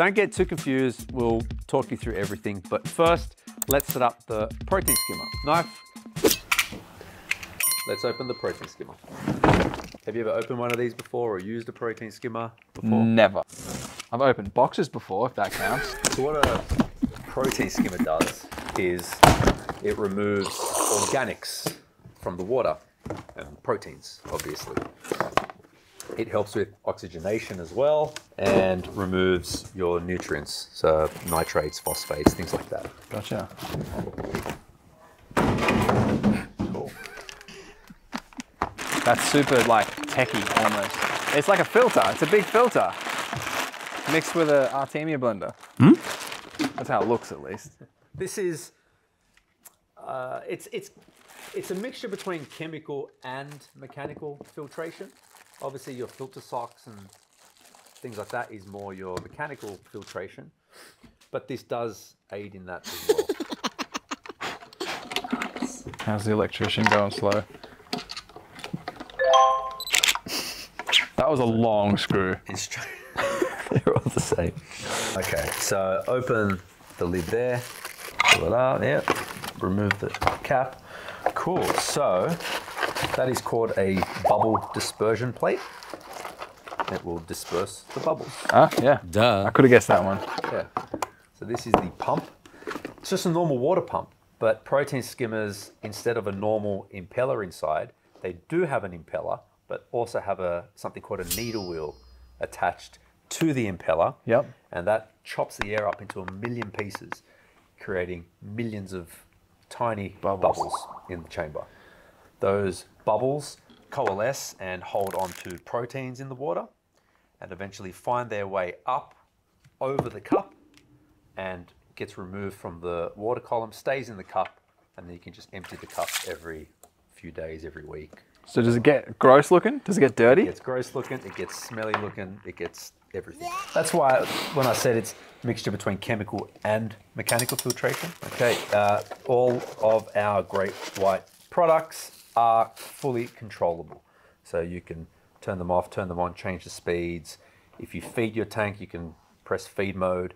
Don't get too confused. We'll talk you through everything. But first, let's set up the protein skimmer. Knife. Let's open the protein skimmer. Have you ever opened one of these before or used a protein skimmer before? Never. I've opened boxes before, if that counts. So what a protein skimmer does is it removes organics from the water and proteins, obviously. It helps with oxygenation as well and removes your nutrients, so nitrates, phosphates, things like that. Gotcha. Cool. That's super like techie almost. It's like a filter. It's a big filter mixed with a Artemia blender. Hmm? That's how it looks, at least. This is uh, it's it's it's a mixture between chemical and mechanical filtration. Obviously, your filter socks and things like that is more your mechanical filtration, but this does aid in that as well. How's the electrician going slow? That was a long screw. It's true. They're all the same. Okay, so open the lid there, pull it out, yeah, remove the cap. Cool, so that is called a bubble dispersion plate. It will disperse the bubbles. Ah, yeah. Duh. I could have guessed that one. Yeah. So this is the pump. It's just a normal water pump, but protein skimmers, instead of a normal impeller inside, they do have an impeller, but also have a something called a needle wheel attached to the impeller. Yep. And that chops the air up into a million pieces, creating millions of tiny Bubbles. bubbles in the chamber. Those bubbles coalesce and hold on to proteins in the water and eventually find their way up over the cup and gets removed from the water column, stays in the cup, and then you can just empty the cup every few days, every week. So does it get gross looking? Does it get dirty? It gets gross looking, it gets smelly looking, it gets everything. That's why when I said it's a mixture between chemical and mechanical filtration. Okay, uh, all of our great white products are fully controllable. So you can turn them off, turn them on, change the speeds. If you feed your tank, you can press feed mode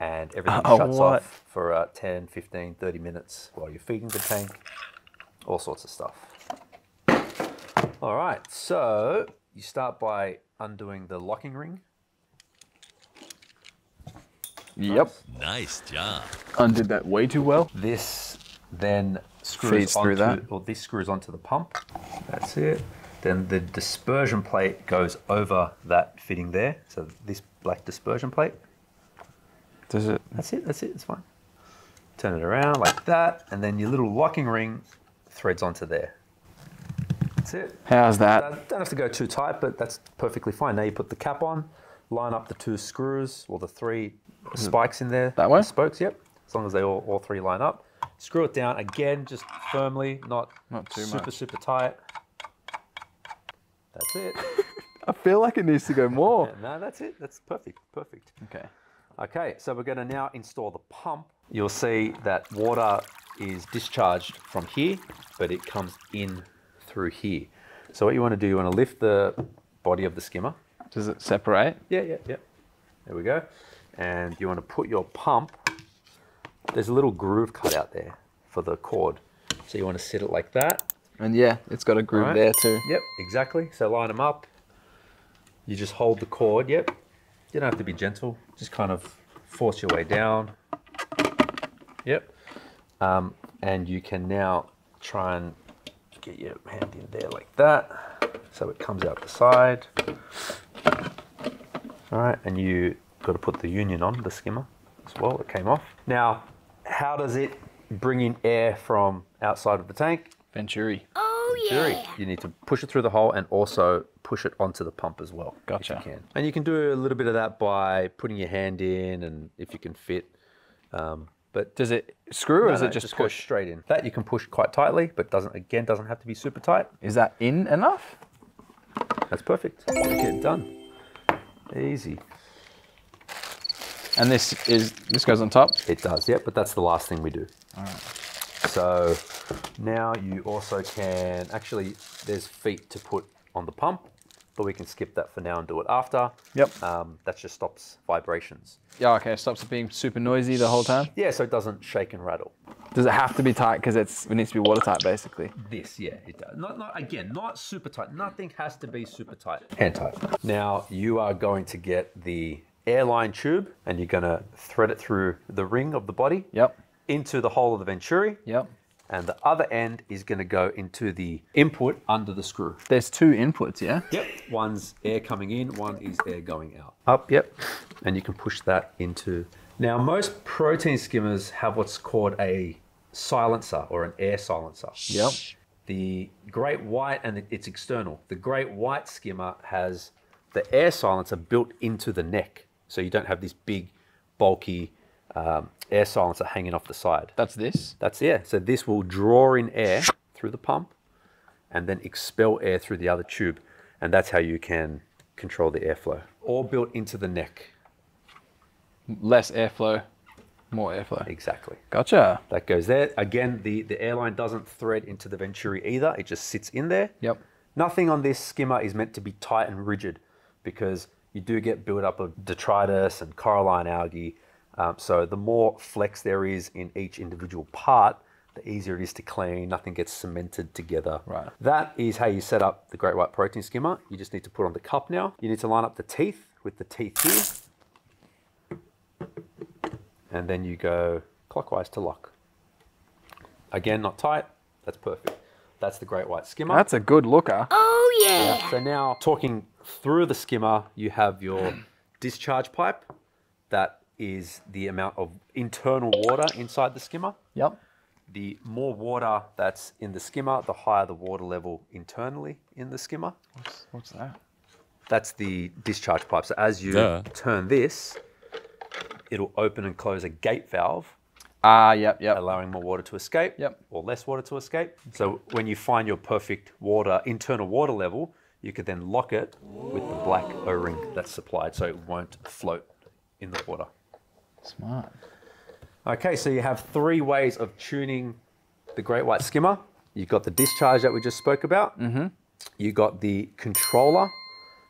and everything Oh, shuts what? off for uh, 10, 15, 30 minutes while you're feeding the tank. All sorts of stuff. All right, so you start by undoing the locking ring. Yep. Nice job. Undid that way too well. This then screws onto, through that. or this screws onto the pump. That's it. Then the dispersion plate goes over that fitting there. So this black dispersion plate. Does it? That's it. That's it. It's fine. Turn it around like that, and then your little locking ring threads onto there. That's it. How's that? Don't don't have to go too tight, but that's perfectly fine. Now you put the cap on, line up the two screws or the three spikes in there. That way? Spokes, yep. As long as they all, all three line up. Screw it down again, just firmly, not, Not too super, much. super tight. That's it. I feel like it needs to go more. no, that's it. That's perfect. Perfect. Okay. Okay, so we're going to now install the pump. You'll see that water is discharged from here, but it comes in through here. So what you want to do, you want to lift the body of the skimmer. Does it separate? Yeah, yeah, yeah. There we go. And you want to put your pump. There's a little groove cut out there for the cord. So you want to sit it like that. And yeah, it's got a groove Right. there too. Yep, exactly. So line them up. You just hold the cord. Yep. You don't have to be gentle. Just kind of force your way down. Yep. Um, and you can now try and get your hand in there like that. So it comes out the side. All right, and you got to put the union on the skimmer as well. It came off. Now, how does it bring in air from outside of the tank? Venturi. Oh Jerry, yeah. you need to push it through the hole and also push it onto the pump as well. Gotcha. If you can. And you can do a little bit of that by putting your hand in and if you can fit. Um, but Does it screw or no, is no, it just, push? straight in? That you can push quite tightly, but doesn't again doesn't have to be super tight. Is that in enough? That's perfect. Get it done. Easy. And this is this goes on top. It does, yep, but that's the last thing we do. All right. So now you also can, actually, there's feet to put on the pump. but we can skip that for now and do it after. Yep. Um, that just stops vibrations. Yeah, okay. Stops it being super noisy the whole time. Yeah, so it doesn't shake and rattle. Does it have to be tight because it's it needs to be watertight basically? This, yeah, it does. Not, not again, not super tight. Nothing has to be super tight. Hand tight. Now you are going to get the airline tube, and you're going to thread it through the ring of the body Yep. into the hole of the venturi, Yep. and the other end is going to go into the input under the screw. There's two inputs, yeah? Yep. One's air coming in, one is air going out. Up, yep. And you can push that into. Now, most protein skimmers have what's called a silencer or an air silencer. Yep. The great white, and it's external. The great white skimmer has the air silencer built into the neck. So you don't have this big, bulky um, air silencer hanging off the side. That's this. That's yeah. So this will draw in air through the pump and then expel air through the other tube. And that's how you can control the airflow. All built into the neck. Less airflow, more airflow. Exactly. Gotcha. That goes there. Again, the, the airline doesn't thread into the venturi either. It just sits in there. Yep. Nothing on this skimmer is meant to be tight and rigid because you do get buildup of detritus and coralline algae. Um, so the more flex there is in each individual part, the easier it is to clean. Nothing gets cemented together. Right. That is how you set up the Great White Protein Skimmer. You just need to put on the cup now. You need to line up the teeth with the teeth here. And then you go clockwise to lock. Again, not tight. That's perfect. That's the Great White Skimmer. That's a good looker. Oh yeah. So now talking through the skimmer, you have your discharge pipe. That is the amount of internal water inside the skimmer. Yep. The more water that's in the skimmer, the higher the water level internally in the skimmer. What's, what's that? That's the discharge pipe. So as you Duh. turn this, it'll open and close a gate valve Ah, yep, yep. allowing more water to escape Yep. or less water to escape. So when you find your perfect water, internal water level, you could then lock it with the black O-ring that's supplied so it won't float in the water. Smart. Okay, so you have three ways of tuning the Great White Skimmer. You've got the discharge that we just spoke about. Mm-hmm. You got the controller,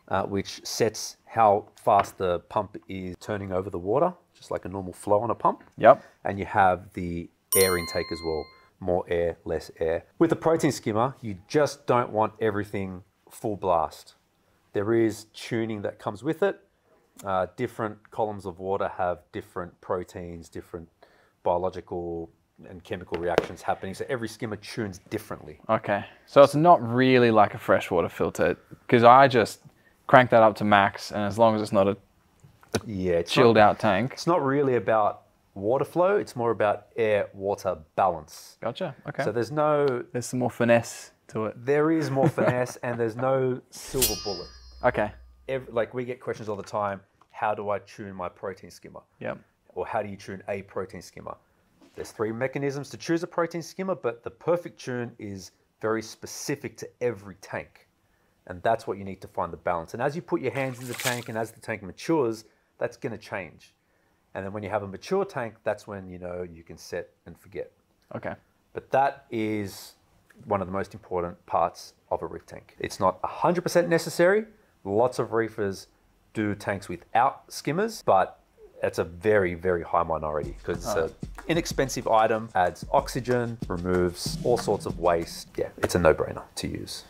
uh, which sets how fast the pump is turning over the water, just like a normal flow on a pump. Yep. And you have the air intake as well. More air, less air. With a protein skimmer, you just don't want everything full blast. There is tuning that comes with it. Uh, different columns of water have different proteins, different biological and chemical reactions happening. So every skimmer tunes differently. Okay. So it's not really like a freshwater filter because I just crank that up to max, and as long as it's not a Yeah, it's chilled not, out tank. It's not really about water flow. It's more about air water balance. Gotcha. Okay. So there's no, There's some more finesse to it. there is more finesse, and there's no silver bullet. Okay. Ev like we get questions all the time. How do I tune my protein skimmer? Yep. or how do you tune a protein skimmer? There's three mechanisms to choose a protein skimmer, but the perfect tune is very specific to every tank. And that's what you need to find the balance. And as you put your hands in the tank and as the tank matures, that's going to change. And then when you have a mature tank, that's when you know you can set and forget. Okay. But that is one of the most important parts of a reef tank. It's not 100% necessary. Lots of reefers do tanks without skimmers, but it's a very, very high minority because it's an inexpensive item, adds oxygen, removes all sorts of waste. Yeah, it's a no brainer to use.